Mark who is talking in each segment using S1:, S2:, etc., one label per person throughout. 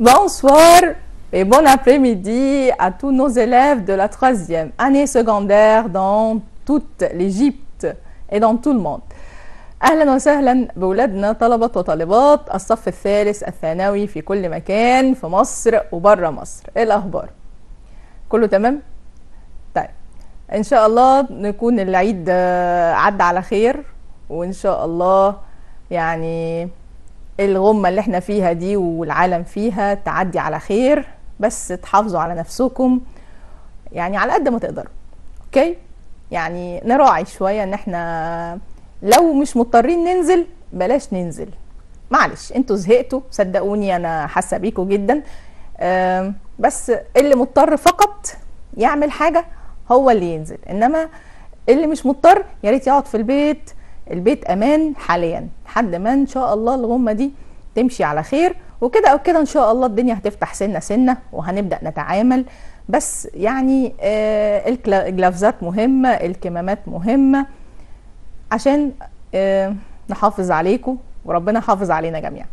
S1: Bonsoir et bon après-midi à tous nos élèves de la troisième année secondaire dans toute l'Égypte et dans tout le monde. أهلا وسهلا بولادنا طلبة وطالبات الصف الثالث الثانوي في كل مكان في مصر وبره مصر إيه الأخبار؟ كله تمام؟ طيب إن شاء الله نكون العيد عدى على خير وإن شاء الله يعني الغمة اللي إحنا فيها دي والعالم فيها تعدي على خير بس تحافظوا على نفسكم يعني على قد ما تقدروا. أوكي؟ يعني نراعي شوية إن إحنا لو مش مضطرين ننزل بلاش ننزل. معلش أنتوا زهقتوا صدقوني أنا حاسة بيكوا جدا. بس اللي مضطر فقط يعمل حاجة هو اللي ينزل. إنما اللي مش مضطر يا ريت يقعد في البيت البيت أمان حاليا لحد ما إن شاء الله الغمة دي تمشي على خير. وكده أو كده إن شاء الله الدنيا هتفتح سنة سنة وهنبدأ نتعامل. بس يعني آه الجلافزات مهمة الكمامات مهمة عشان آه نحافظ عليكم وربنا يحافظ علينا جميعا.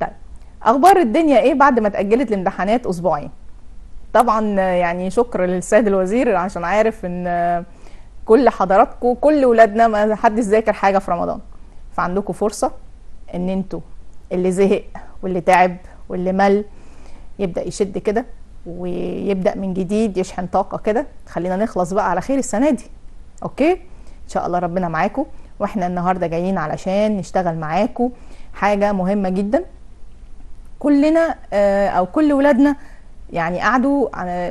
S1: طيب أخبار الدنيا إيه بعد ما اتأجلت الامتحانات أسبوعين؟ طبعا آه، يعني شكر للسيد الوزير عشان عارف إن آه، كل حضراتكم كل ولادنا ما حدش ذاكر حاجة في رمضان. فعندكم فرصة إن أنتوا اللي زهق واللي تعب واللي مل يبدأ يشد كده ويبدأ من جديد يشحن طاقة كده. خلينا نخلص بقى على خير السنة دي. أوكي؟ إن شاء الله ربنا معاكم. وإحنا النهارده جايين علشان نشتغل معاكم حاجة مهمة جدا. كلنا آه، أو كل ولادنا يعني قعدوا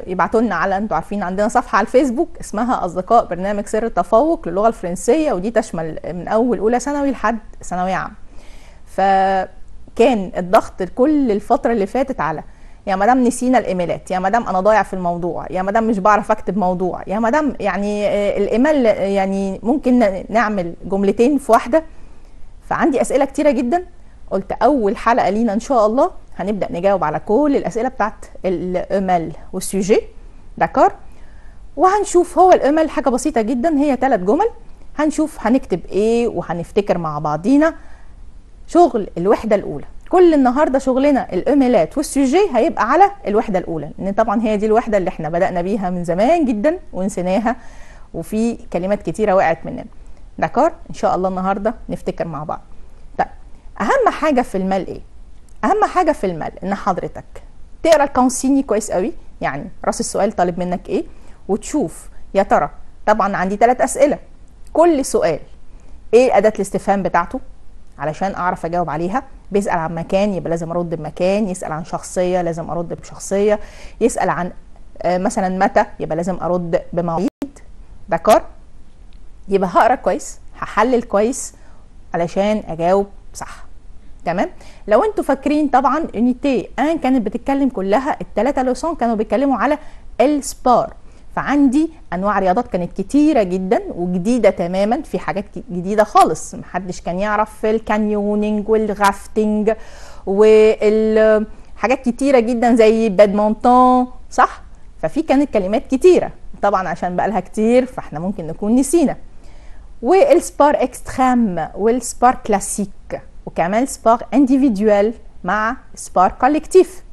S1: يبعتوا لنا على أنتوا عارفين عندنا صفحة على الفيسبوك اسمها أصدقاء برنامج سر التفوق للغة الفرنسية ودي تشمل من أول أولى ثانوي لحد ثانوية عامة. فكان الضغط كل الفترة اللي فاتت على يا مدام نسينا الإيميلات يا مدام أنا ضايع في الموضوع يا مدام مش بعرف أكتب موضوع يا مدام يعني آه، الإيميل يعني ممكن نعمل جملتين في واحدة. فعندي أسئلة كتيرة جدا. قلت أول حلقة لينا إن شاء الله هنبدأ نجاوب على كل الأسئلة بتاعت الايميل والسوجي داكار وهنشوف هو الايميل حاجة بسيطة جدا هي ثلاث جمل. هنشوف هنكتب إيه وهنفتكر مع بعضينا. شغل الوحدة الأولى. كل النهارده شغلنا الايميلات والسوجي هيبقى على الوحدة الأولى لأن طبعا هي دي الوحدة اللي إحنا بدأنا بيها من زمان جدا ونسيناها وفي كلمات كتيرة وقعت مننا. داكار إن شاء الله النهارده نفتكر مع بعض. طيب أهم حاجة في المال إيه؟ أهم حاجة في المال إن حضرتك تقرأ الكونسيني كويس قوي. يعني رأس السؤال طالب منك إيه؟ وتشوف يا ترى طبعا عندي ثلاث أسئلة. كل سؤال إيه أداة الاستفهام بتاعته؟ علشان أعرف أجاوب عليها. بيسأل عن مكان يبقى لازم أرد بمكان. يسأل عن شخصية لازم أرد بشخصية. يسأل عن آه، مثلا متى يبقى لازم أرد بمواعيد. d'accord؟ يبقى هقرأ كويس هحلل كويس علشان أجاوب صح. تمام؟ لو أنتوا فاكرين طبعا unité un كانت بتتكلم كلها الثلاثه leçons كانوا بيتكلموا على ال sport فعندي أنواع رياضات كانت كتيرة جدا وجديدة تماما في حاجات جديدة خالص. محدش كان يعرف ال canyoning وال rafting والحاجات كتيرة جدا زي بادمونتون صح؟ ففي كانت كلمات كتيرة. طبعا عشان بقالها كتير فاحنا ممكن نكون نسينا. وال sport extrême وال sport classique وكمان sport individuel مع sport collectif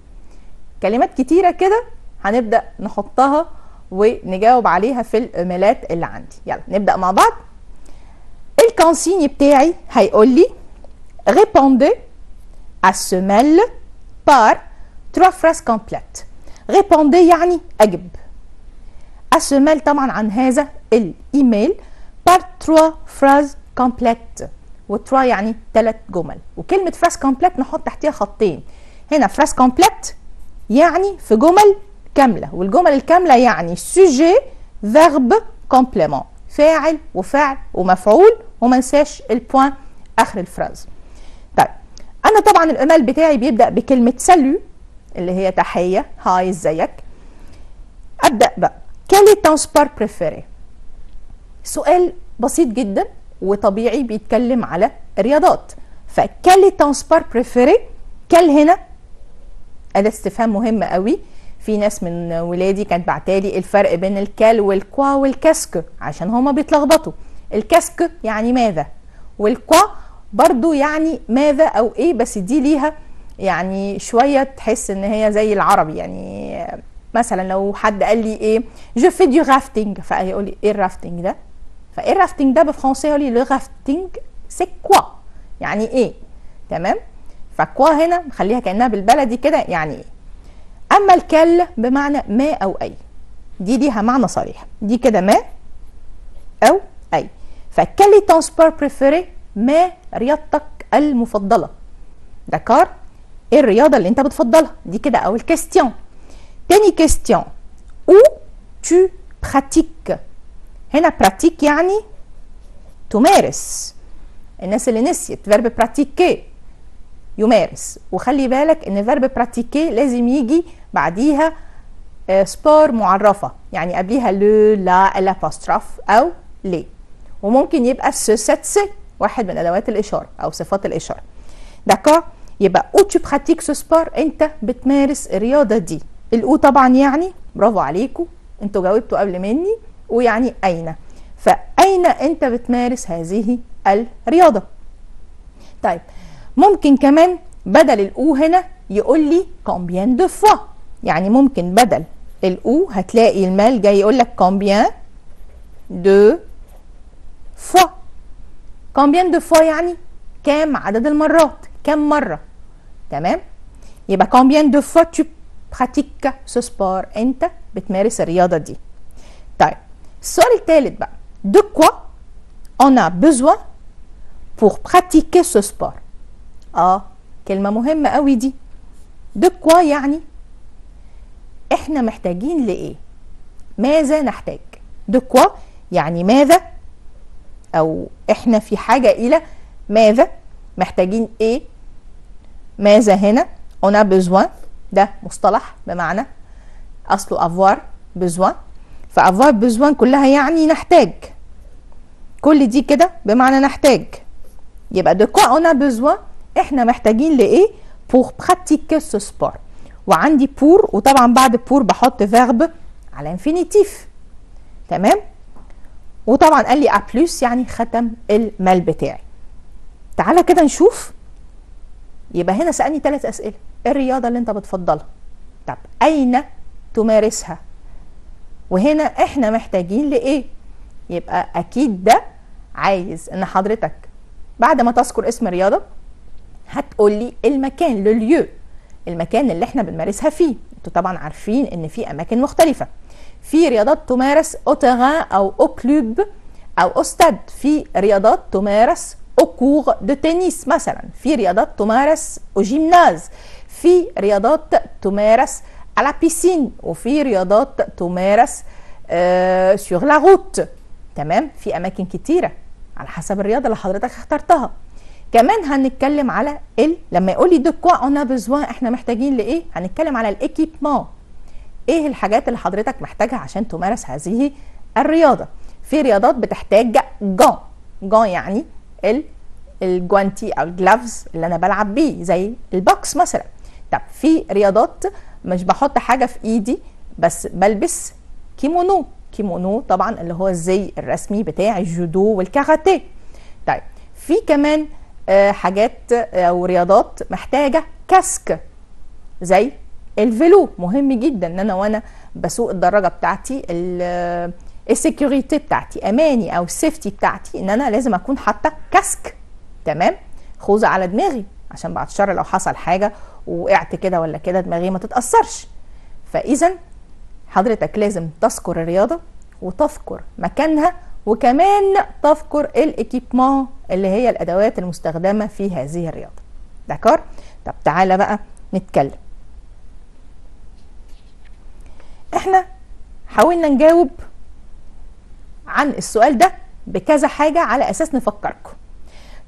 S1: كلمات كتيرة كده هنبدأ نحطها ونجاوب عليها في الايميلات اللي عندي. يلا نبدأ مع بعض. الكونسيني بتاعي هيقول لي répondez à ce mail par phrases complètes. répondez يعني أجب. أسمال طبعا عن هذا الإيميل par trois phrases complètes. وترا يعني ثلاث جمل. وكلمة phrase complète نحط تحتها خطين. هنا phrase complète يعني في جمل كاملة والجمل الكاملة يعني sujet verbe complément. فاعل وفعل ومفعول وما ننساش البوان آخر الفراز طيب أنا طبعا الإيميل بتاعي بيبدأ بكلمة سالو اللي هي تحية هاي إزيك. أبدأ بقى. Ton sport préféré؟ سؤال بسيط جدا. وطبيعي بيتكلم على الرياضات. ton sport préféré كل هنا اداه استفهام مهمه قوي. في ناس من ولادي كانت بعتالي الفرق بين الكال والكوا والكاسك عشان هما بيتلخبطوا. ال qu'est-ce que يعني ماذا؟ وال quoi برضو يعني ماذا أو إيه؟ بس دي ليها يعني شوية تحس إن هي زي العربي. يعني مثلا لو حد قال لي إيه؟ je fais du rafting فيقول لي إيه ال rafting ده؟ فايه ال rafting ده بالفرنسي يقول لي le rafting c'est quoi يعني إيه؟ تمام؟ ف quoi هنا خليها كأنها بالبلدي كده يعني إيه؟ أما ال quel بمعنى ما أو أي. دي ليها معنى صريح. دي كده ما أو أي. ف quel est ton sport préféré ما رياضتك المفضلة. d'accord إيه الرياضة اللي انت بتفضلها؟ دي كده أول question تاني question où tu pratiques هنا pratique يعني تمارس الناس اللي نسيت verbe pratiquer يمارس وخلي بالك إن verbe pratiquer لازم يجي بعديها sport معرفة. يعني قبليها le la ال apostrophe أو les وممكن يبقى ce cette ces واحد من أدوات الإشارة أو صفات الإشارة. d'accord يبقى où tu pratiques ce sport أنت بتمارس الرياضة دي. ال où طبعا يعني برافو عليكم أنتوا جاوبتوا قبل مني. ويعني أين؟ فأين أنت بتمارس هذه الرياضة؟ طيب ممكن كمان بدل ال où هنا يقول لي combien de fois يعني ممكن بدل ال où هتلاقي المال جاي يقول لك combien de fois combien de fois يعني كام عدد المرات؟ كام مرة؟ تمام؟ يبقى combien de fois tu pratiques ce sport أنت بتمارس الرياضة دي. طيب السؤال الثالث بقى de quoi on a besoin pour pratiquer ce sport? آه كلمه مهمه قوي دي de quoi يعني إحنا محتاجين لايه ماذا نحتاج de quoi? يعني ماذا أو إحنا في حاجة إلى ماذا محتاجين إيه ماذا هنا on a besoin ده مصطلح بمعنى اصله avoir besoin. فavoir besoin كلها يعني نحتاج. كل دي كده بمعنى نحتاج. يبقى de quoi on a besoin إحنا محتاجين لإيه؟ pour pratiquer ce sport. وعندي pour وطبعا بعد pour بحط verb على انفينيتيف تمام؟ وطبعا قال لي à plus يعني ختم الميل بتاعي. تعالى كده نشوف. يبقى هنا سألني ثلاث أسئلة. إيه الرياضة اللي أنت بتفضلها؟ طب أين تمارسها؟ وهنا إحنا محتاجين لإيه؟ يبقى أكيد ده عايز إن حضرتك بعد ما تذكر اسم رياضه هتقول لي المكان le lieu المكان اللي إحنا بنمارسها فيه. أنتوا طبعا عارفين إن في أماكن مختلفة. في رياضات تمارس au au au club أو au stade في رياضات تمارس au court de tennis مثلا. في رياضات تمارس au gymnase في رياضات تمارس à la piscine وفي رياضات تمارس آه sur la route تمام في اماكن كتيره على حسب الرياضة اللي حضرتك اخترتها. كمان هنتكلم على ال لما يقول لي de quoi on a besoin إحنا محتاجين لإيه؟ هنتكلم على ال équipement إيه الحاجات اللي حضرتك محتاجها عشان تمارس هذه الرياضة؟ في رياضات بتحتاج gants. gants يعني ال الجوانتي أو ال gloves اللي أنا بلعب بيه زي ال box مثلا. طب في رياضات مش بحط حاجة في إيدي بس بلبس كيمونو. كيمونو طبعا اللي هو الزي الرسمي بتاع الجودو والكاراتيه. طيب في كمان آه حاجات أو رياضات محتاجة casque زي ال vélo. مهم جدا إن أنا وأنا بسوق الدراجة بتاعتي ال security بتاعتي أماني أو ال safety بتاعتي إن أنا لازم أكون حاطة casque. تمام؟ خوذة على دماغي عشان بعد الشر لو حصل حاجة وقعت كده ولا كده دماغي ما تتأثرش. فإذا حضرتك لازم تذكر الرياضة وتذكر مكانها وكمان تذكر ال équipement اللي هي الأدوات المستخدمة في هذه الرياضة. d'accord طب تعالى بقى نتكلم. إحنا حاولنا نجاوب عن السؤال ده بكذا حاجة على أساس نفكركم.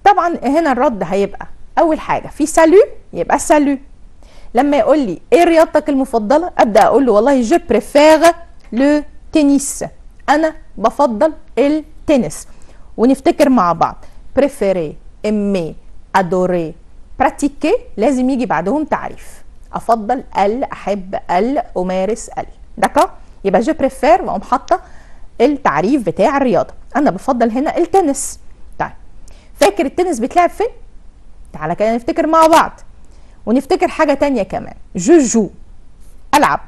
S1: طبعا هنا الرد هيبقى أول حاجة في salut يبقى salut. لما يقول لي إيه رياضتك المفضلة؟ أبدأ أقول له والله je préfère le tennis أنا بفضل التنس. ونفتكر مع بعض. préférer aimer adorer pratiquer لازم يجي بعدهم تعريف. أفضل ال أحب ال أمارس ال. d'accord يبقى je préfère وأقوم حاطة التعريف بتاع الرياضة. أنا بفضل هنا التنس. طيب. فاكر التنس بيتلعب فين؟ تعالى كده نفتكر مع بعض. ونفتكر حاجة تانية كمان. je joue ألعب.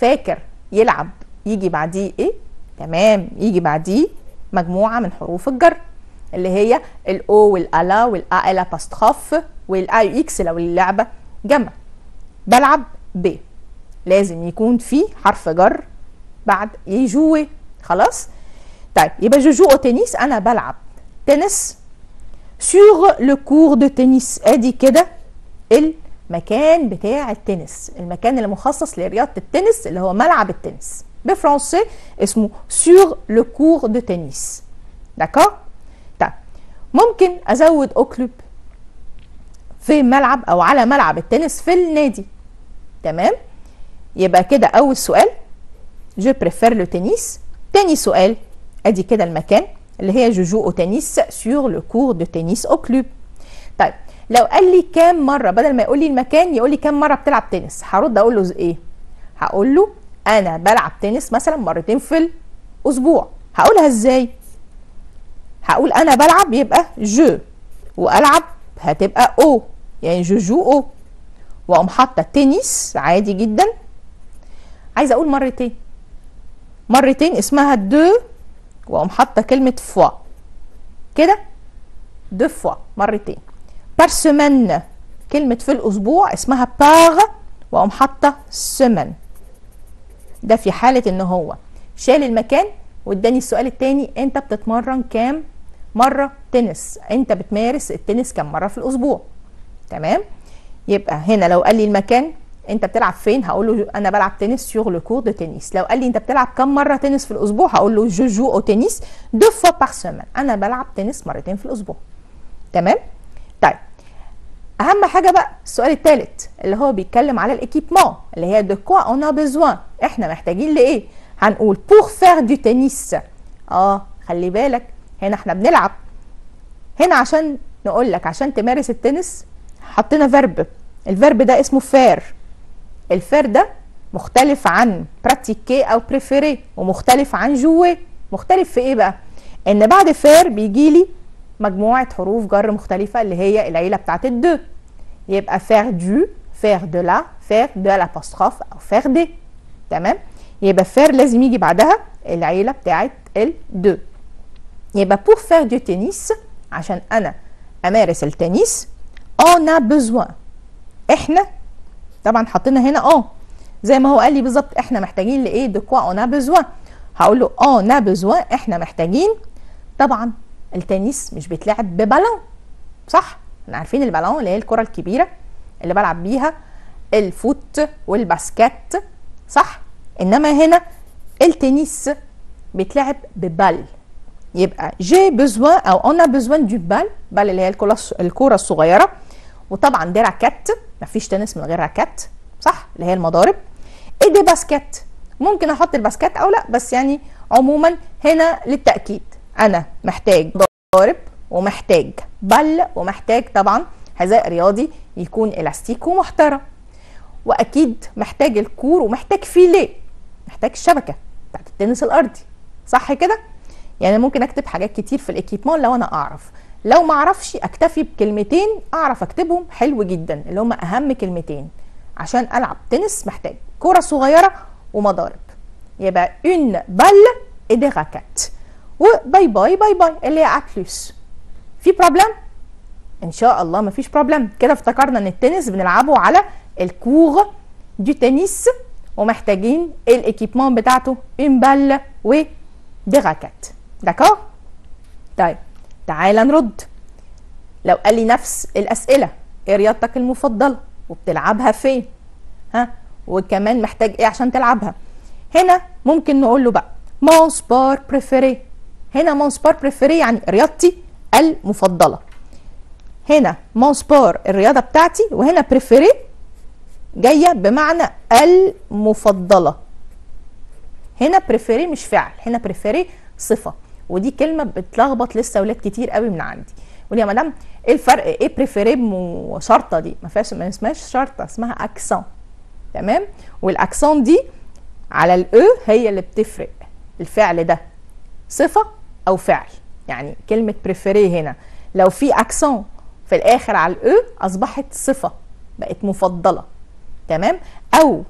S1: فاكر يلعب يجي بعديه إيه؟ تمام. يجي بعديه مجموعة من حروف الجر اللي هي الاو والالا والا ال اباستروف والا يو إكس لو اللعبة جمع بلعب ب. لازم يكون في حرف جر بعد jouer خلاص؟ طيب يبقى je joue au tennis أنا بلعب تنس. sur le court de tennis أدي كده المكان بتاع التنس المكان اللي مخصص لرياضة التنس اللي هو ملعب التنس بفرنسي اسمه sur le court de tennis d'accord طيب ممكن أزود au club في ملعب أو على ملعب التنس في النادي. تمام؟ يبقى كده أول سؤال je préfère le tennis تاني سؤال أدي كده المكان اللي هي je joue au tennis sur le court de tennis au club طيب لو قال لي كام مرة بدل ما يقول لي المكان يقول لي كام مرة بتلعب تنس. هرد أقول له إيه؟ هقول له أنا بلعب تنس مثلا مرتين في الأسبوع. هقولها إزاي؟ هقول أنا بلعب يبقى je وألعب هتبقى au يعني je joue au. وأقوم حاطة تنس عادي جدا. عايزة أقول مرتين. مرتين اسمها deux وأقوم حاطة كلمة fois. كده؟ deux fois. مرتين. par semaine كلمة في الأسبوع اسمها par وأقوم حاطة سيمين ده في حالة إن هو شال المكان واداني السؤال التاني أنت بتتمرن كام مرة تنس؟ أنت بتمارس التنس كام مرة في الأسبوع؟ تمام؟ يبقى هنا لو قال لي المكان أنت بتلعب فين؟ هقول له أنا بلعب تنس le court de tennis لو قال لي أنت بتلعب كم مرة تنس في الأسبوع؟ هقول له je joue au tennis deux fois par semaine أنا بلعب تنس مرتين في الأسبوع. تمام؟ أهم حاجة بقى السؤال الثالث اللي هو بيتكلم على ال équipement اللي هي de quoi on a besoin إحنا محتاجين لإيه؟ هنقول pour faire du tennis آه خلي بالك هنا إحنا بنلعب. هنا عشان نقول لك عشان تمارس التنس حطينا verbe ال verbe ده اسمه faire ال faire ده مختلف عن pratiquer أو préférer ومختلف عن jouer مختلف في إيه بقى؟ إن بعد faire بيجي لي مجموعة حروف جر مختلفة اللي هي العيلة بتاعت ال du. يبقى faire du faire de la faire de l'apostrophe أو faire des تمام يبقى faire لازم يجي بعدها العيله بتاعت ال du يبقى pour faire du tennis عشان أنا امارس التنس on a besoin. إحنا طبعا حطينا هنا آه زي ما هو قال لي بالظبط إحنا محتاجين لايه de quoi on a besoin هقول له on a besoin إحنا محتاجين طبعا التنس مش بيتلعب ببالون صح إحنا عارفين البالون اللي هي الكرة الكبيرة اللي بلعب بيها ال foot وال basket صح؟ إنما هنا التنس بيتلعب ب balle. يبقى j'ai besoin أو on a besoin de balle balle اللي هي الكرة الصغيرة. وطبعا des raquettes مفيش تنس من غير raquettes صح؟ اللي هي المضارب. et des baskets؟ ممكن أحط ال baskets أو لأ بس يعني عموما هنا للتأكيد. أنا محتاج ضارب ومحتاج balle ومحتاج طبعا حذاء رياضي يكون élastique ومحترم. وأكيد محتاج الكور ومحتاج filet محتاج الشبكه بتاعت التنس الأرضي صح كده؟ يعني ممكن أكتب حاجات كتير في ال équipement لو أنا أعرف. لو ما أعرفش أكتفي بكلمتين أعرف أكتبهم حلو جدا. اللي هم أهم كلمتين. عشان ألعب تنس محتاج كرة صغيرة ومضارب. يبقى une balle et des raquettes وباي باي باي باي اللي هي plus في problème إن شاء الله مفيش problème كده افتكرنا إن التنس بنلعبه على ال court de tennis ومحتاجين ال équipement بتاعته une balle و des raquettes d'accord طيب تعال نرد. لو قال لي نفس الأسئلة إيه رياضتك المفضلة؟ وبتلعبها فين؟ ها؟ وكمان محتاج إيه عشان تلعبها؟ هنا ممكن نقول له بقى mon sport préféré هنا mon sport préféré يعني رياضتي المفضلة. هنا mon sport الرياضة بتاعتي وهنا préféré جاية بمعنى المفضلة. هنا préféré مش فعل هنا préféré صفة. ودي كلمة بتلخبط لسه أولاد كتير قوي من عندي. يقول يا مدام إيه الفرق؟ إيه préféré وشرطه دي؟ ما فيهاش ما اسمهاش شرطه اسمها accent تمام؟ وال accent دي على ال e هي اللي بتفرق الفعل ده. صفة أو فعل؟ يعني كلمة préféré هنا. لو في accent في الآخر على ال e أصبحت صفة بقت مفضلة. تمام؟ أو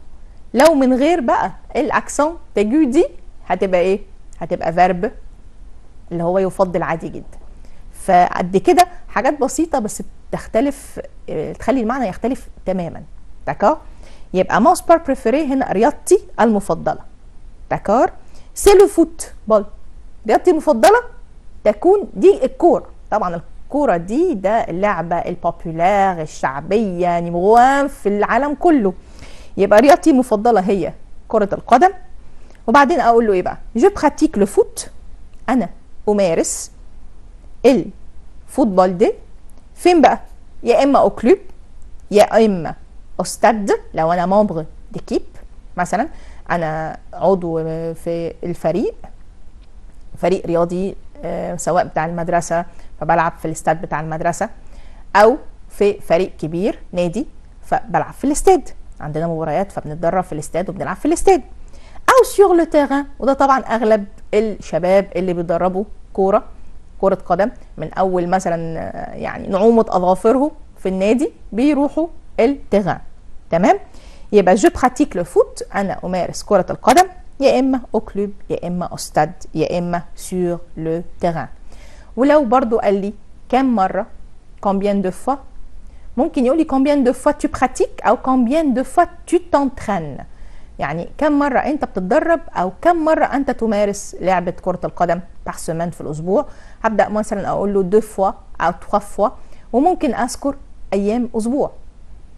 S1: لو من غير بقى ال accent aigu دي هتبقى إيه؟ هتبقى verbe اللي هو يفضل عادي جدا. فقد كده حاجات بسيطة بس بتختلف آه، تخلي المعنى يختلف تماما. d'accord يبقى mon sport préféré هنا رياضتي المفضلة. d'accord c'est le football رياضتي المفضلة؟ تكون دي الكورة. طبعا الكورة دي ده اللعبة ال populaire الشعبية numéro 1 في العالم كله. يبقى رياضتي المفضلة هي كرة القدم. وبعدين أقول له إيه بقى؟ je pratique le foot أنا أمارس ال football دي فين بقى؟ يا إما au club يا إما au stade لو أنا membre d'équipe مثلا أنا عضو في الفريق فريق رياضي سواء بتاع المدرسة فبلعب في الاستاد بتاع المدرسة أو في فريق كبير نادي فبلعب في الاستاد. عندنا مباريات فبنتدرب في الاستاد وبنلعب في الاستاد. أو le terrain وده طبعا أغلب الشباب اللي بيدربوا كورة كره قدم من أول مثلا آه، يعني نعومة أظافرهم في النادي بيروحوا ال terrain تمام؟ يبقى je pratique le foot أنا أمارس كرة القدم. يا إما au club يا إما au stade يا إما sur le terrain ولو برضو قال لي كم مرة؟ combien de fois ممكن يقول لي combien de fois tu pratiques أو combien de fois tu t'entraînes. يعني كم مرة أنت بتتدرب أو كم مرة أنت تمارس لعبة كرة القدم par semaine في الأسبوع؟ هبدأ مثلا أقول له deux fois أو trois fois وممكن أذكر أيام أسبوع.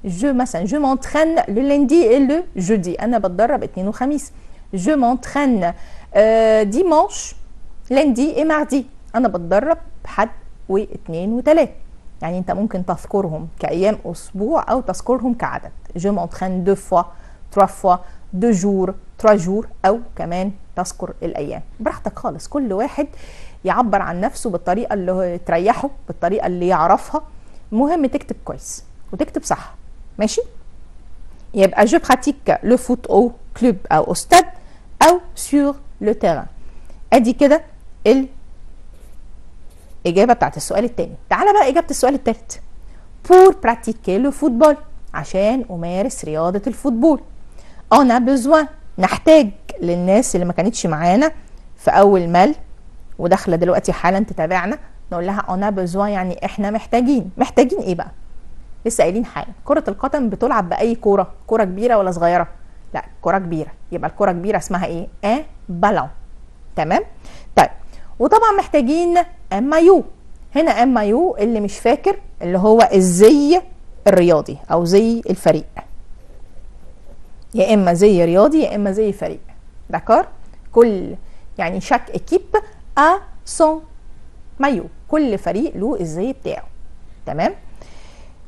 S1: je مثلا je m'entraîne le lundi et le jeudi أنا بتدرب اثنين وخميس. je m'entraîne dimanche lundi et mardi أنا بتدرب حد واثنين وثلاث يعني أنت ممكن تذكرهم كأيام أسبوع أو تذكرهم كعدد. je m'entraîne deux fois trois fois deux jours trois jours أو كمان تذكر الأيام. براحتك خالص. كل واحد يعبر عن نفسه بالطريقة اللي تريحه بالطريقة اللي يعرفها. المهم تكتب كويس وتكتب صح. ماشي؟ يبقى je pratique le foot au club أو أو أو sur le terrain أدي كده الاجابه بتاعت السؤال الثاني تعالى بقى إجابة السؤال الثالث pour pratiquer le football عشان أمارس رياضة ال football. on a besoin. نحتاج للناس اللي ما كانتش معانا في أول مال وداخلة دلوقتي حالا تتابعنا. نقول لها أنا بزوان يعني إحنا محتاجين. محتاجين إيه بقى؟ لسه قايلين حاجة. كرة القدم بتلعب بأي كورة؟ كورة كبيرة ولا صغيرة؟ لا كوره كبيرة. يبقى الكوره كبيرة اسمها إيه؟ ان بالون. تمام؟ طيب وطبعا محتاجين أم مايو هنا أم مايو اللي مش فاكر اللي هو الزي الرياضي أو زي الفريق. يا إما زي رياضي يا إما زي فريق. d'accord كل يعني chaque équipe a son maillot. كل فريق له الزي بتاعه. تمام؟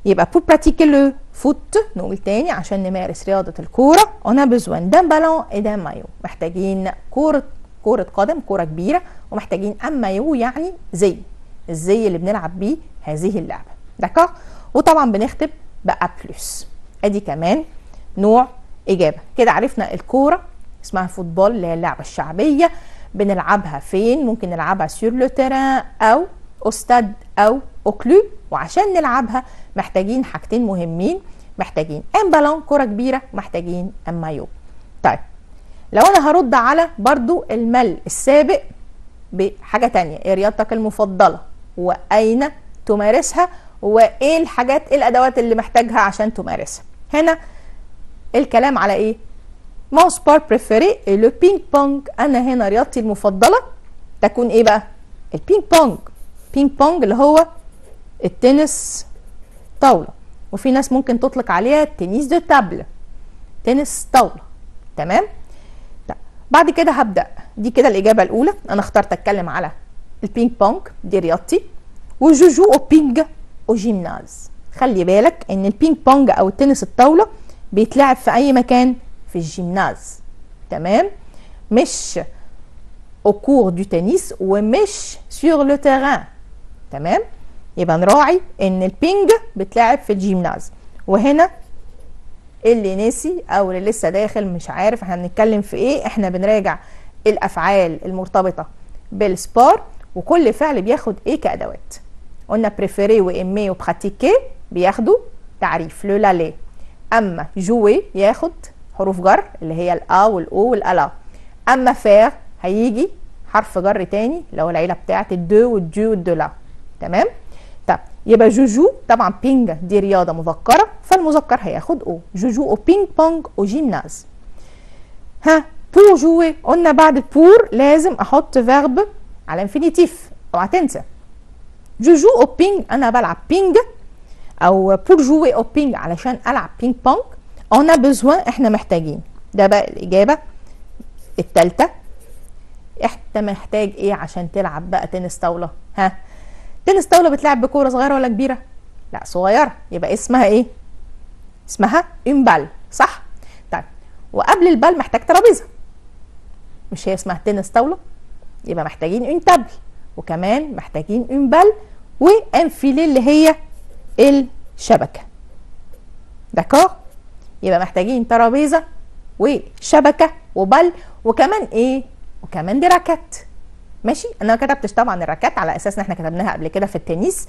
S1: يبقى pour pratiquer le foot نقول تاني عشان نمارس رياضة الكورة. Besoin d'un ballon et d'un maillot. محتاجين كورة كورة قدم كورة كبيرة ومحتاجين un maillot يعني زي الزي اللي بنلعب بيه هذه اللعبة. d'accord وطبعا بنختم بقى plus أدي كمان نوع إجابة. كده عرفنا الكورة اسمها football اللي هي اللعبة الشعبية. بنلعبها فين؟ ممكن نلعبها sur le terrain أو au stade أو au club وعشان نلعبها محتاجين حاجتين مهمين. محتاجين un ballon كرة كبيرة محتاجين un maillot. طيب لو أنا هرد على برضو ال mail السابق بحاجة تانية إيه رياضتك المفضلة؟ وأين تمارسها؟ وإيه الحاجات إيه الأدوات اللي محتاجها عشان تمارسها؟ هنا الكلام على إيه؟ mon sport préféré le ping-pong أنا هنا رياضتي المفضلة تكون إيه بقى؟ البينج بونج بينج بونج اللي هو التنس طاولة. وفي ناس ممكن تطلق عليها tennis de table تنس طاولة. تمام؟ طيب بعد كده هبدأ. دي كده الإجابة الأولى. أنا اخترت أتكلم على البينج بونج دي رياضتي. و je joue au ping au gymnase خلي بالك إن البينج بونج أو التنس الطاولة بيتلعب في أي مكان؟ في ال gymnase. تمام؟ مش au court de tennis ومش sur le terrain. تمام؟ يبقى نراعي إن البينج بتلعب في ال gymnase. وهنا اللي نسي أو اللي لسه داخل مش عارف إحنا بنتكلم في إيه. إحنا بنراجع الأفعال المرتبطة بال sport وكل فعل بياخد إيه كأدوات. قلنا préférer و aimer و pratiquer بياخدوا تعريف. le la les أما jouer ياخد حروف جر اللي هي الا والاو والالا أما faire هيجي حرف جر تاني اللي هو العيلة بتاعت الدو والدو والدولا تمام؟ طب يبقى je joue طبعا ping دي رياضة مذكرة فالمذكر هياخد au je joue au ping-pong au gymnase ها pour jouer قلنا بعد pour لازم أحط verbe على infinitif اوعى تنسى. je joue au ping أنا بلعب بينج أو pour jouer au ping علشان ألعب بينج بونج on a besoin إحنا محتاجين. ده بقى الإجابة الثالثه انت محتاج إيه عشان تلعب بقى تنس طاولة؟ ها؟ تنس طاولة بتلعب بكورة صغيرة ولا كبيرة؟ لا صغيرة. يبقى اسمها إيه؟ اسمها une balle صح؟ طيب وقبل ال balle محتاج ترابيزة. مش هي اسمها تنس طاولة؟ يبقى محتاجين une table وكمان محتاجين une balle و un filet اللي هي الشبكة. d'accord؟ يبقى محتاجين ترابيزة وشبكة و balle وكمان إيه؟ وكمان des raquettes ماشي؟ أنا كتبتش طبعا ال raquettes على أساس إن إحنا كتبناها قبل كده في التنس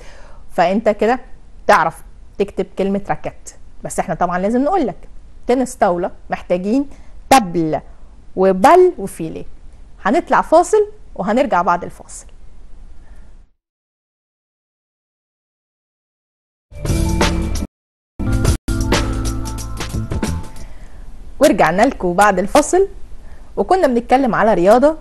S1: فأنت كده تعرف تكتب كلمة راكات بس إحنا طبعا لازم نقول لك تنس طاولة محتاجين تبل وبل وفيلي هنطلع فاصل وهنرجع بعد الفاصل. ورجعنا لكم بعد الفاصل. وكنا بنتكلم على رياضة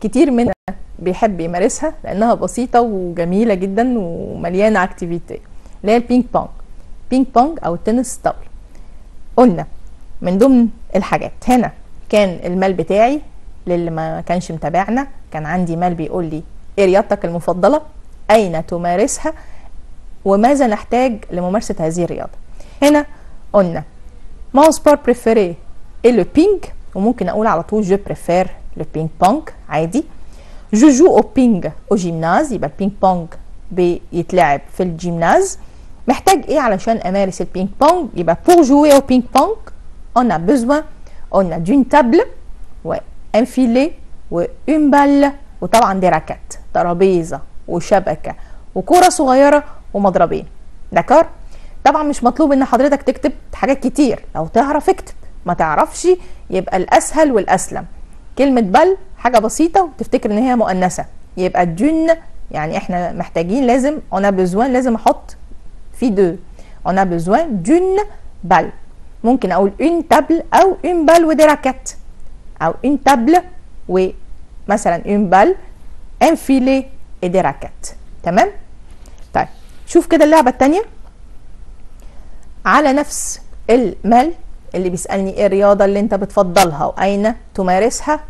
S1: كتير منا بيحب يمارسها لأنها بسيطة وجميلة جدا ومليانة activité اللي هي البينج بونج بينج بونج أو التنس طاولة. قلنا من ضمن الحاجات هنا كان ال mail بتاعي للي ما كانش متابعنا كان عندي mail بيقول لي إيه رياضتك المفضلة؟ أين تمارسها؟ وماذا نحتاج لممارسة هذه الرياضة؟ هنا قلنا sport préféré est le ping وممكن أقول على طول je préfère le ping pong عادي. Je joue au ping au gymnase يبقى البينج بونج بيتلعب في ال gymnase. محتاج إيه علشان أمارس البينج بونج يبقى pour jouer au ping pong on a besoin on a d'une table و un filet و une balle وطبعا des raquettes ترابيزة وشبكة وكوره صغيرة ومضربين. d'accord طبعا مش مطلوب إن حضرتك تكتب حاجات كتير. لو تعرف اكتب. ما تعرفش يبقى الأسهل والأسلم. كلمة balle حاجة بسيطة وتفتكر إن هي مؤنثة. يبقى d'une يعني إحنا محتاجين لازم on a besoin لازم أحط في de on a besoin d'une balle ممكن أقول une table أو une balle و des raquettes أو une table ومثلا une balle un filet des raquettes تمام؟ طيب شوف كده اللعبة الثانية على نفس ال mail اللي بيسألني إيه الرياضة اللي أنت بتفضلها وأين تمارسها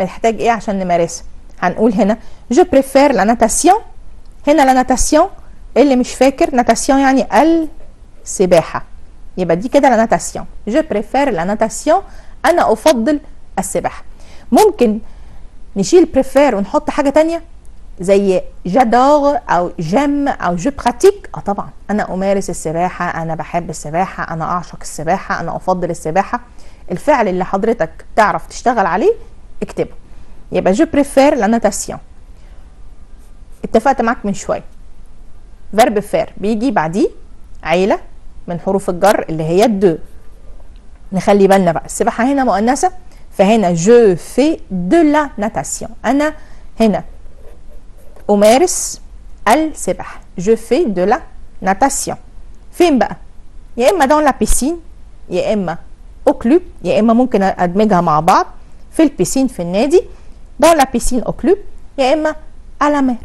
S1: ومحتاج إيه عشان نمارسها؟ هنقول هنا je préfère la natation هنا la natation اللي مش فاكر natation يعني السباحة. يبقى دي كده la natation je préfère la natation أنا أفضل السباحة. ممكن نشيل préfère ونحط حاجة تانية؟ زي j'adore أو j'aime أو je pratique آه طبعا. أنا أمارس السباحة أنا بحب السباحة أنا أعشق السباحة أنا أفضل السباحة. الفعل اللي حضرتك تعرف تشتغل عليه اكتبه. يبقى je préfère la natation اتفقت معاك من شوية. verbe faire بيجي بعديه عيلة من حروف الجر اللي هي ال de نخلي بالنا بقى. السباحة هنا مؤنثة فهنا je fais de la natation أنا هنا. أمارس السباحة. je fais de la natation فين بقى؟ يا إما dans la piscine يا إما au club يا إما ممكن أدمجها مع بعض. في ال piscine في النادي dans la piscine au club يا إما à la mer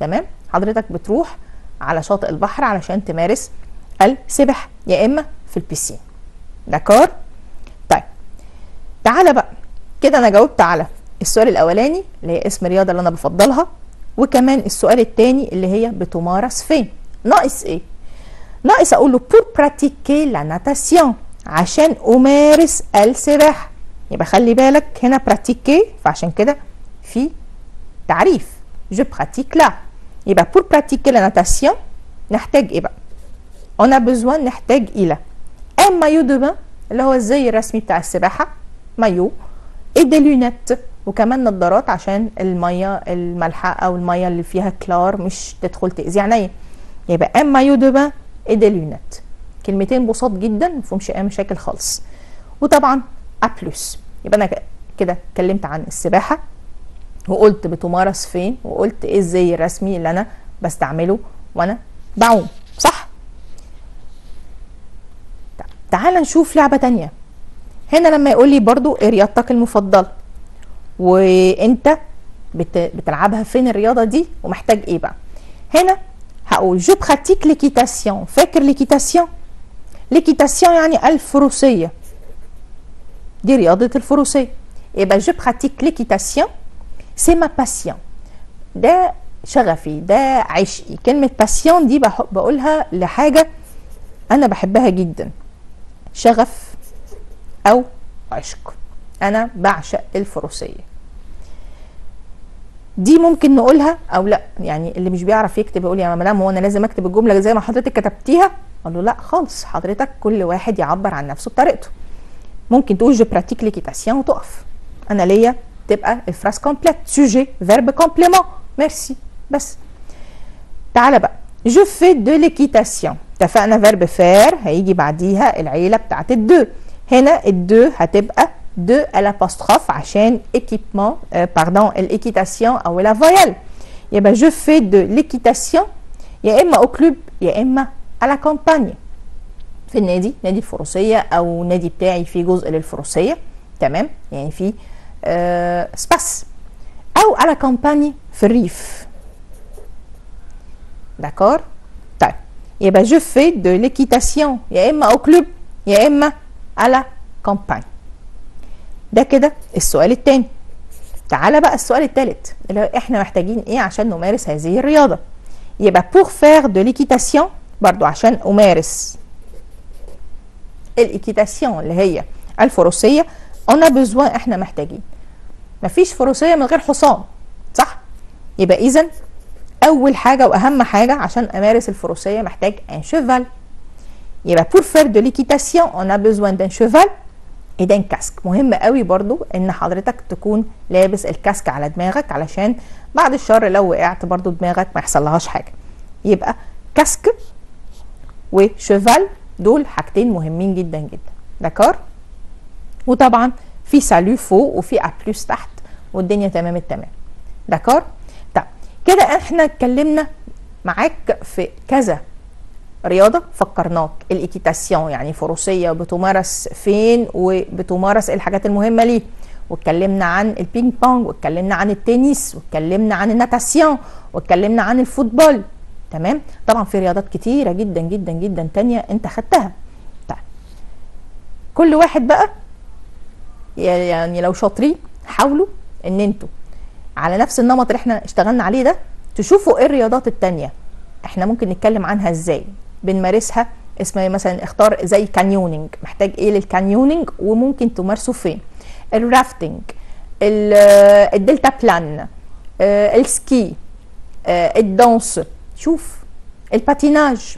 S1: تمام؟ حضرتك بتروح على شاطئ البحر علشان تمارس السباحة يا إما في البيسين. داكور طيب. تعالى بقى. كده أنا جاوبت على السؤال الأولاني اللي هي اسم الرياضة اللي أنا بفضلها وكمان السؤال الثاني اللي هي بتمارس فين. ناقص إيه؟ ناقص أقول له pour pratiquer la natation عشان أمارس السباحة. يبقى خلي بالك هنا pratiquer فعشان كده في تعريف. Je pratique là. يبقى pour pratiquer la natation نحتاج إيه بقى؟ A besoin نحتاج إلى. Un maillot de bain اللي هو الزي الرسمي بتاع السباحة مايو et des lunettes وكمان نظارات عشان المية المالحه أو المية اللي فيها كلور مش تدخل تأذي عينيا. يبقى un maillot de bain et des lunettes كلمتين بساط جدا مفهومش أي مشاكل خالص. وطبعا plus يبقى أنا كده اتكلمت عن السباحة وقلت بتمارس فين وقلت إيه الزي الرسمي اللي أنا بستعمله وأنا بعوم صح؟ تعال نشوف لعبة تانية. هنا لما يقول لي برضو إيه رياضتك المفضلة؟ وأنت بت... بتلعبها فين الرياضة دي؟ ومحتاج إيه بقى؟ هنا هقول je pratique l'équitation فاكر l'équitation l'équitation يعني الفروسية. دي رياضة الفروسية يبقى je pratique l'équitation c'est ma passion ده شغفي ده عشقي كلمة passion دي بقولها لحاجة أنا بحبها جدا شغف أو عشق أنا بعشق الفروسية دي ممكن نقولها أو لا يعني اللي مش بيعرف يكتب يقول يا مدام هو أنا لازم أكتب الجملة زي ما حضرتك كتبتيها؟ أقول له لا خالص حضرتك كل واحد يعبر عن نفسه بطريقته. ممكن تقول je pratique l'équitation وتقف أنا ليا تبقى ال phrase complète sujet verbe complément merci بس. تعالى بقى. je fais de l'équitation اتفقنا؟ verbe faire هيجي بعديها العيلة بتاعت ال du. هنا ال du هتبقى de l apostrophe عشان équipement pardon ال équitation أولها voyelle يبقى je fais de l'équitation يا إما au club يا إما à la campagne في النادي نادي الفروسية أو نادي بتاعي فيه جزء للفروسية تمام؟ يعني في espace. أو à la campagne في الريف. d'accord؟ طيب. يبقى je fais de l'équitation يا إما au club يا إما à la campagne ده كده السؤال الثاني تعالى بقى السؤال الثالث اللي إحنا محتاجين إيه عشان نمارس هذه الرياضة؟ يبقى pour faire de l'équitation برضو عشان أمارس. الايكيتاسيون اللي هي الفروسية a besoin إحنا محتاجين. مفيش فروسية من غير حصان صح؟ يبقى اذا أول حاجة وأهم حاجة عشان أمارس الفروسية محتاج ان شيفال يبقى pour faire de l'équitation on a besoin d'un cheval et d'un casque. مهم قوي برضو إن حضرتك تكون لابس الكاسك على دماغك علشان بعد الشر لو وقعت برضو دماغك ما يحصلهاش حاجة. يبقى كاسك وشيفال دول حاجتين مهمين جدا جدا. دكار وطبعا في سالو فوق وفي ا تحت والدنيا تمام التمام. دكار طب كده إحنا اتكلمنا معاك في كذا رياضة فكرناك. ال équitation يعني فروسية بتمارس فين وبتمارس الحاجات المهمة ليه؟ واتكلمنا عن البينج بونج واتكلمنا عن التنس واتكلمنا عن ال natation واتكلمنا عن ال football. تمام؟ طبعا في رياضات كتيرة جدا جدا جدا تانية انت خدتها. طيب. كل واحد بقى يعني لو شاطرين حاولوا ان أنتوا على نفس النمط اللي إحنا اشتغلنا عليه ده تشوفوا إيه الرياضات التانية إحنا ممكن نتكلم عنها إزاي. بنمارسها اسمها مثلا؟ اختار زي canyoning محتاج إيه لل canyoning وممكن تمارسه فين؟ ال rafting ال deltaplane ال ski ال danse. شوف ال patinage.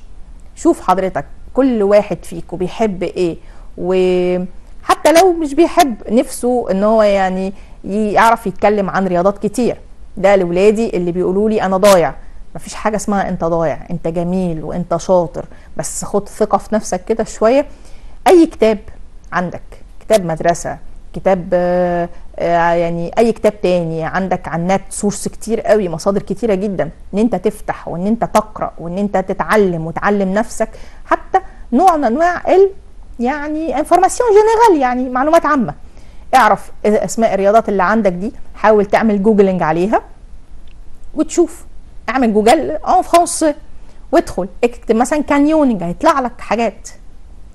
S1: شوف حضرتك كل واحد فيكم بيحب إيه. وحتى لو مش بيحب نفسه إن هو يعني يعرف يتكلم عن رياضات كتير. ده لولادي اللي بيقولوا لي أنا ضايع. مفيش حاجة اسمها أنت ضايع. أنت جميل وأنت شاطر. بس خد ثقة في نفسك كده شوية. أي كتاب عندك كتاب مدرسة كتاب آه يعني أي كتاب تاني عندك على النت سورس كتير قوي مصادر كتيرة جدا إن أنت تفتح وإن أنت تقرأ وإن أنت تتعلم وتعلم نفسك. حتى نوع من أنواع ال يعني information générale يعني معلومات عامة. اعرف أسماء الرياضات اللي عندك دي حاول تعمل googling عليها وتشوف. اعمل Google en français وادخل. اكتب مثلا canyoning هيطلع لك حاجات.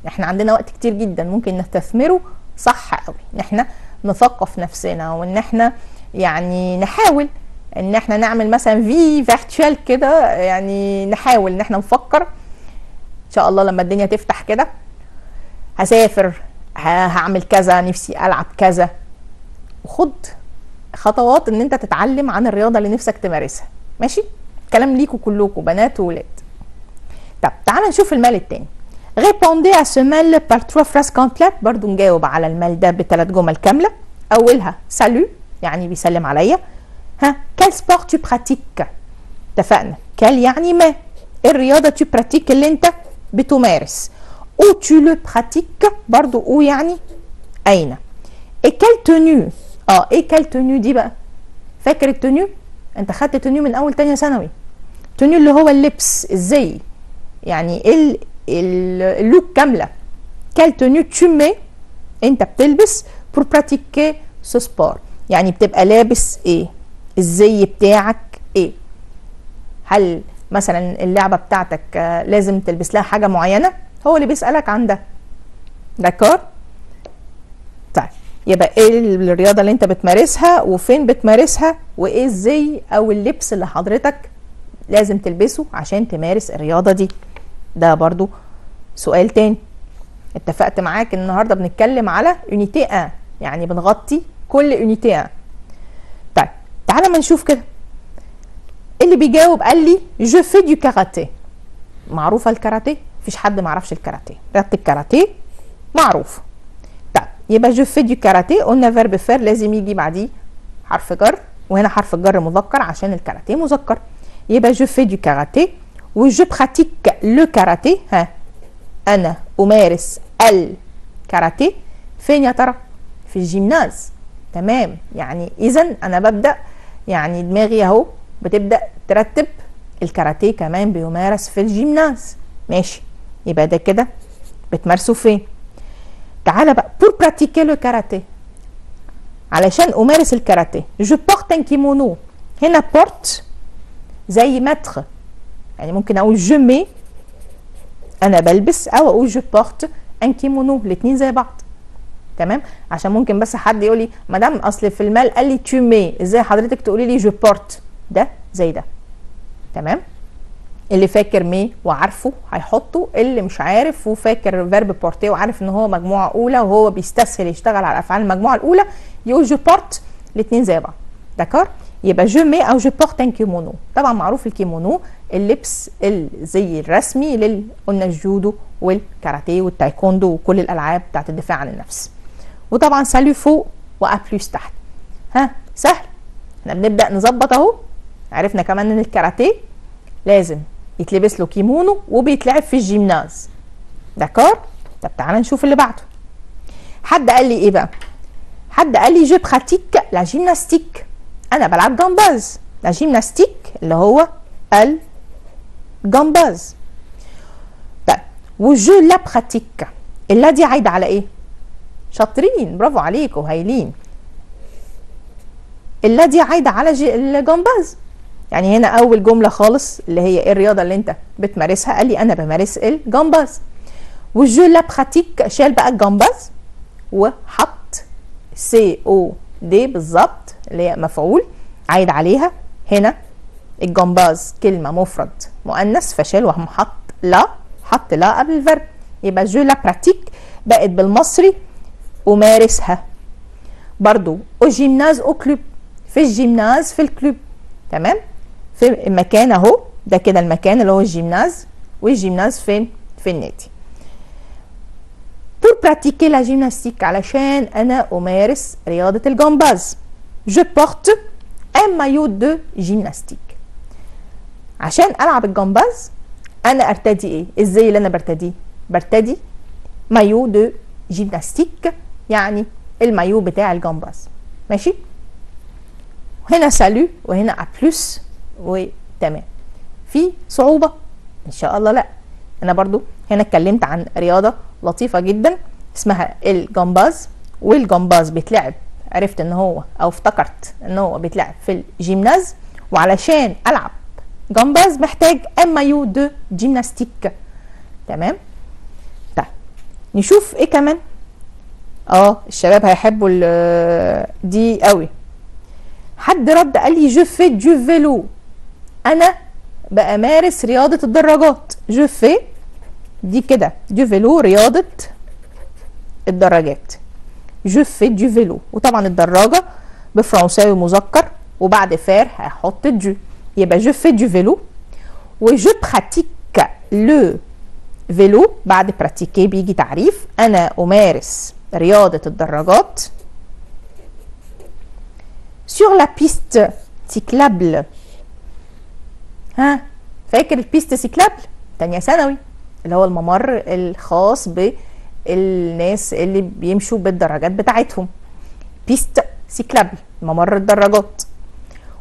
S1: إحنا عندنا وقت كتير جدا ممكن نستثمره صح قوي. ان إحنا نثقف نفسنا وإن إحنا يعني نحاول إن إحنا نعمل مثلا في virtual كده يعني نحاول إن إحنا نفكر. إن شاء الله لما الدنيا تفتح كده هسافر هعمل كذا نفسي ألعب كذا. وخد خطوات إن إنت تتعلم عن الرياضة اللي نفسك تمارسها. ماشي؟ كلام ليكوا كلكم بنات وولاد. طب تعالى نشوف المال التاني. À ce mail par trois phrases complètes. برضو نجاوب على المال ده بثلاث جمل كاملة. أولها سالو يعني بيسلم عليا. ها quel sport tu pratiques اتفقنا. quel يعني ما؟ الرياضة tu pratiques اللي أنت بتمارس؟ où tu le pratiques برضو où يعني أين؟ et quelle tenue آه إيه quelle tenue دي بقى؟ فاكر ال tenue أنت خدت tenue من أول تانية ثانوي. tenue اللي هو اللبس. الزي يعني ال ال look كامله tenue tu mets انت بتلبس pour pratiquer ce sport? يعني بتبقى لابس إيه؟ الزي بتاعك إيه؟ هل مثلا اللعبة بتاعتك آه، لازم تلبس لها حاجة معينة؟ هو اللي بيسألك عن ده. داكور؟ طيب يبقى إيه الرياضة اللي انت بتمارسها وفين بتمارسها وايه الزي أو اللبس اللي حضرتك لازم تلبسه عشان تمارس الرياضة دي؟ ده برضو سؤال تاني. اتفقت معاك النهارده بنتكلم على يونيتي 1 يعني بنغطي كل unité 1 طيب تعالى ما نشوف كده. اللي بيجاوب قال لي je fais du karaté معروفة الكاراتيه؟ مفيش حد ما يعرفش الكاراتيه. رياضه الكاراتيه معروفه طيب يبقى je fais du karaté قلنا verbe faire لازم يجي بعديه حرف جر وهنا حرف الجر مذكر عشان الكاراتيه مذكر. يبقى je fais du karaté و je pratique le karaté ها أنا امارس الكاراتيه فين يا ترى في ال gymnase تمام يعني اذا أنا ببدا يعني دماغي اهو بتبدا ترتب الكاراتيه كمان بيمارس في ال gymnase ماشي يبقى ده كده بتمارسه فين تعالى بقى pour pratiquer le karaté علشان امارس الكاراتيه je porte un kimono هنا porte زي mettre يعني ممكن أقول je mets أنا بلبس أو أقول je porte un kimono الاثنين زي بعض. تمام؟ عشان ممكن بس حد يقول لي مدام أصل في ال mail قال لي tu mets إزاي حضرتك تقولي لي je porte ده زي ده. تمام؟ اللي فاكر مي وعارفه هيحطه اللي مش عارف وفاكر verbe porter وعارف إن هو مجموعة أولى وهو بيستسهل يشتغل على أفعال المجموعة الأولى يقول je porte الاثنين زي بعض. d'accord يبقى je mets أو je porte un kimono طبعا معروف الكيمونو اللبس الزي الرسمي لل قلنا الجودو والكاراتيه والتايكوندو وكل الألعاب بتاعت الدفاع عن النفس. وطبعا salut فوق و à plus تحت. ها سهل. إحنا بنبدأ نظبط أهو. عرفنا كمان إن الكاراتيه لازم يتلبس له كيمونو وبيتلعب في ال gymnase. d'accord؟ طب تعالى نشوف اللي بعده. حد قال لي إيه بقى؟ حد قال لي je pratique la gymnastique أنا بلعب جمباز la gymnastique اللي هو الجمباز طيب و je la pratique ال la دي عايدة على إيه؟ شاطرين برافو عليكم هايلين. ال la دي عايدة على الجمباز. يعني هنا أول جملة خالص اللي هي إيه الرياضة اللي أنت بتمارسها؟ قال لي أنا بمارس الجمباز. وال je la pratique شال بقى الجمباز. وحط COD بالظبط اللي هي مفعول عايد عليها. هنا الجمباز كلمة مفرد مؤنث فشال وهم حط la حط la قبل ال verbe يبقى je la pratique بقت بالمصري امارسها برضو au gymnase au club في ال gymnase في ال club. تمام؟ في المكان أهو ده كده المكان اللي هو ال gymnase وال gymnase فين؟ في النادي. Pour pratiquer la gymnastique علشان أنا أمارس رياضة الجمباز. Je porte un maillot de gymnastique. عشان ألعب الجمباز أنا أرتدي إيه؟ الزي اللي أنا برتديه؟ برتدي maillot de gymnastique يعني المايو بتاع الجمباز. ماشي؟ هنا salut وهنا à plus وتمام. في صعوبة؟ إن شاء الله لأ. أنا برضو هنا اتكلمت عن رياضة لطيفة جدا اسمها الجمباز. والجمباز بيتلعب عرفت إن هو أو افتكرت إن هو بيتلعب في ال gymnase. وعلشان ألعب جمباز محتاج un maillot de gymnastique تمام؟ طيب نشوف إيه كمان؟ آه الشباب هيحبوا دي قوي. حد رد قال لي je fais du vélo أنا بمارس رياضة الدراجات. je fais دي كده du vélo رياضة الدراجات. je fais du vélo وطبعا الدراجة بفرنساوي مذكر وبعد faire هحط du يبقى je fais du vélo و je pratique le vélo بعد pratiquer بيجي تعريف. أنا أمارس رياضة الدراجات sur la piste cyclable. ها فاكر ال piste cyclable تانية ثانوي. اللي هو الممر الخاص بالناس اللي بيمشوا بالدراجات بتاعتهم. piste cyclable ممر الدراجات.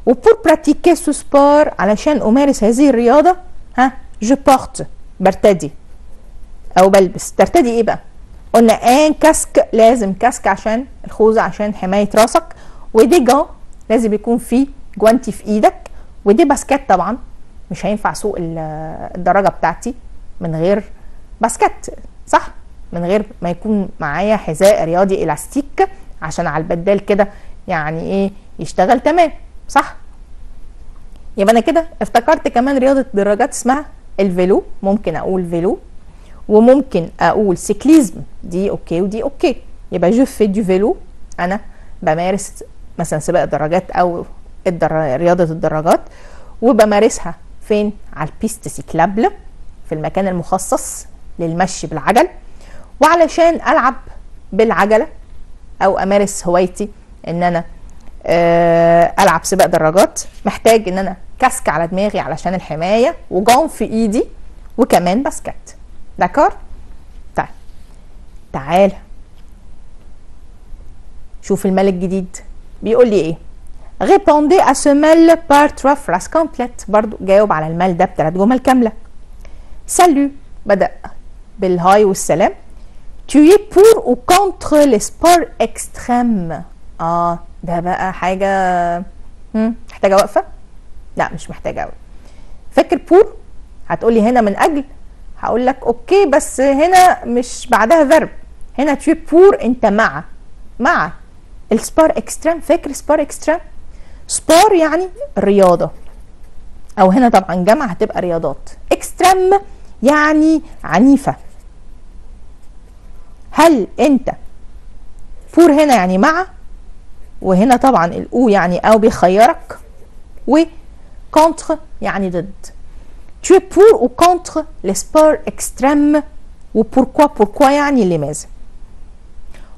S1: و pour pratiquer ce sport علشان امارس هذه الرياضه ها je porte برتدي أو بلبس ترتدي إيه بقى قلنا un casque لازم casque عشان الخوذه عشان حمايه راسك و des gants لازم يكون في جوانتي في إيدك و des baskets طبعا مش هينفع اسوق الدراجه بتاعتي من غير baskets صح من غير ما يكون معايا حذاء رياضي الاستيك عشان على البدال كده يعني إيه يشتغل تمام صح؟ يبقى أنا كده افتكرت كمان رياضة دراجات اسمها ال vélo ممكن أقول vélo وممكن أقول cyclisme دي OK ودي OK. يبقى je fais du vélo أنا بمارس مثلا سباق الدراجات أو الدر... رياضة الدراجات وبمارسها فين؟ على ال piste cyclable في المكان المخصص للمشي بالعجل وعلشان ألعب بالعجلة أو أمارس هوايتي إن أنا ألعب سباق دراجات محتاج إن أنا casque على دماغي علشان الحماية وجون في إيدي وكمان baskets. d'accord؟ طيب. تعال. شوف ال mail الجديد. بيقول لي إيه؟ Répondez à ce mail par trois phrases complètes. برضو جاوب على ال mail ده بثلاث جمل كاملة. سالو بدأ بال hi والسلام. Tu es pour ou contre les sports extrêmes؟ آه ده بقى حاجة محتاجة وقفة؟ لا مش محتاجة قوي فاكر pour؟ هتقولي هنا من أجل. هقول لك OK بس هنا مش بعدها verbe هنا tu pour أنت مع. مع. ال sports extrêmes فاكر sports extrêmes sport يعني رياضة. أو هنا طبعا جمع هتبقى رياضات. extrêmes يعني عنيفة. هل أنت pour هنا يعني مع؟ وهنا طبعا ال ou يعني أو بيخيرك و contre يعني ضد. Tu es pour ou contre les sports extrêmes و pourquoi pourquoi يعني لماذا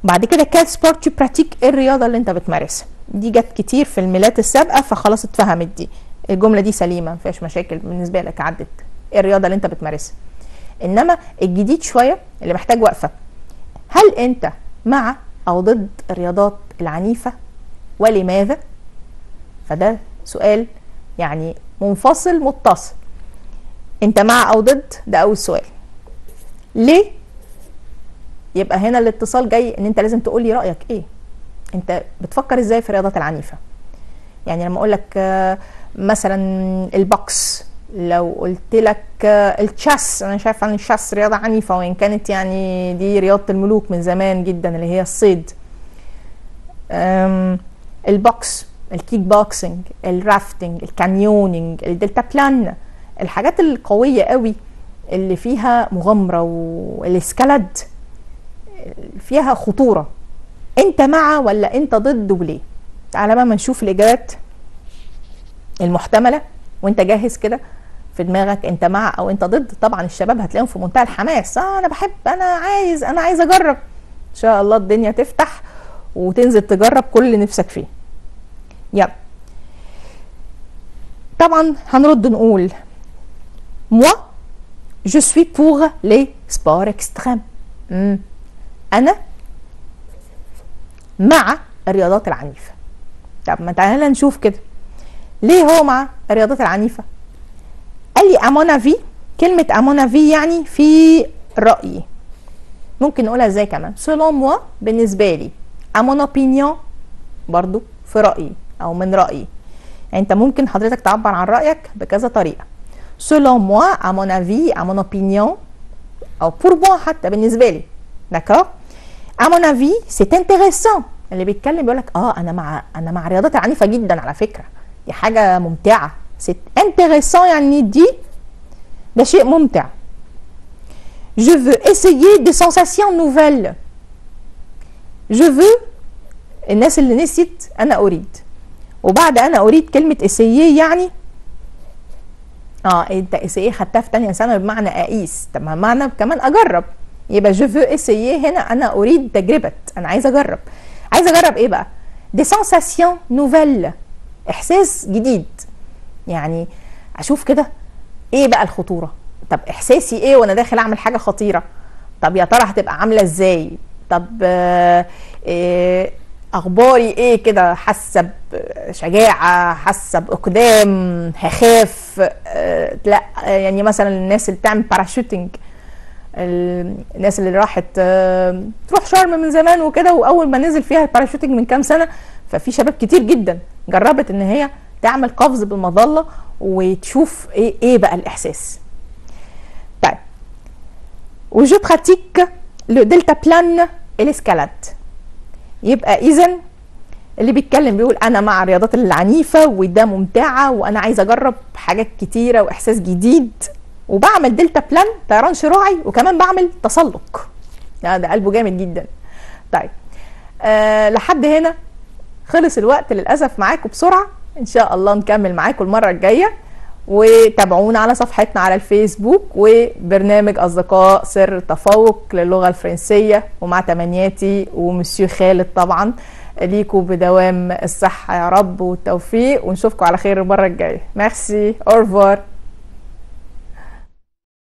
S1: بعد كده quel sport tu pratiques إيه الرياضة اللي انت بتمارسها. دي جت كتير في الميلات السابقة فخلاص اتفهمت دي. الجملة دي سليمة مفيهاش مشاكل بالنسبة لك عدت. إيه الرياضة اللي انت بتمارسها. إنما الجديد شوية اللي محتاج وقفة. هل انت مع أو ضد الرياضات العنيفة؟ ولماذا؟ فده سؤال يعني منفصل متصل. انت مع أو ضد؟ ده أول سؤال. ليه؟ يبقى هنا الاتصال جاي إن أنت لازم تقول لي رأيك إيه. أنت بتفكر إزاي في الرياضات العنيفة؟ يعني لما أقول لك مثلا ال boxe لو قلت لك ال chasse أنا شايفة إن ال chasse رياضة عنيفة وإن كانت يعني دي رياضة الملوك من زمان جدا اللي هي الصيد. ال boxe ال kickboxing ال rafting ال canyoning ال deltaplane الحاجات القوية قوي اللي فيها مغامرة وال escalade فيها خطورة. انت مع ولا انت ضد وليه؟ تعالى بقى ما نشوف الإجابات المحتملة وانت جاهز كده في دماغك انت مع أو انت ضد. طبعا الشباب هتلاقيهم في منتهى الحماس. آه أنا بحب أنا عايز أنا عايز أجرب. إن شاء الله الدنيا تفتح وتنزل تجرب كل اللي نفسك فيه. يلا طبعا هنرد نقول moi je suis pour sports extrêmes. مم. أنا مع الرياضات العنيفة. طب ما تعالى نشوف كده. ليه هو مع الرياضات العنيفة؟ قال لي امونافي كلمة امونافي يعني في رأيي. ممكن نقولها إزاي كمان؟ selon moi بالنسبة لي à mon opinion برضو في رأيي. أو من رأيي. يعني أنت ممكن حضرتك تعبر عن رأيك بكذا طريقة. Selon moi à mon avis à mon opinion أو pour moi حتى بالنسبة لي. D'accord à mon avis c'est intéressant. اللي بيتكلم بيقول لك آه أنا مع أنا مع الرياضات العنيفه جدا على فكرة. دي حاجة ممتعة. C'est intéressant يعني دي ده شيء ممتع. Je veux essayer des sensations nouvelles. Je veux الناس اللي نسيت أنا أريد. وبعد أنا أريد كلمة essayer يعني آه أنت essayer خدتها في تانية ثانوي بمعنى أقيس. طب ما معنى كمان أجرب. يبقى je veux essayer هنا أنا أريد تجربة. أنا عايزه أجرب. عايزه أجرب إيه بقى؟ des sensations nouvelles إحساس جديد. يعني أشوف كده إيه بقى الخطورة؟ طب إحساسي إيه وأنا داخل أعمل حاجة خطيرة؟ طب يا ترى هتبقى عاملة إزاي؟ طب آه، إيه أخباري إيه كده؟ حاسة بشجاعه حاسة بأقدام هخاف آه، لأ يعني مثلا الناس اللي بتعمل parachuting الناس اللي راحت آه، تروح شرم من زمان وكده وأول ما نزل فيها ال parachuting من كام سنة ففي شباب كتير جدا جربت إن هي تعمل قفز بالمظلة وتشوف إيه إيه بقى الإحساس. طيب. و je pratique le deltaplane l'escalade يبقى اذا اللي بيتكلم بيقول أنا مع الرياضات العنيفة وده ممتعة وأنا عايز أجرب حاجات كتيرة وإحساس جديد. وبعمل deltaplane طيران شراعي وكمان بعمل تسلق. يعني ده قلبه جامد جدا. طيب آه لحد هنا خلص الوقت للأسف معاكم بسرعة. إن شاء الله نكمل معاكم المرة الجاية. وتابعونا على صفحتنا على الفيسبوك وبرنامج أصدقاء سر التفوق للغة الفرنسية ومع تمنياتي ومسيو خالد طبعا. ليكوا بدوام الصحة يا رب والتوفيق ونشوفكم على خير المرة الجاية. merci au revoir